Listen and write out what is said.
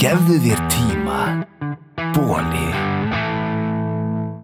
Gefðu þér tíma. Bóli.